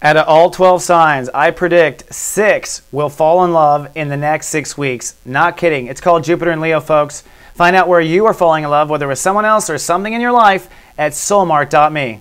Out of all 12 signs, I predict six will fall in love in the next six weeks. Not kidding. It's called Jupiter in Leo, folks. Find out where you are falling in love, whether with someone else or something in your life, at SoulMark.me.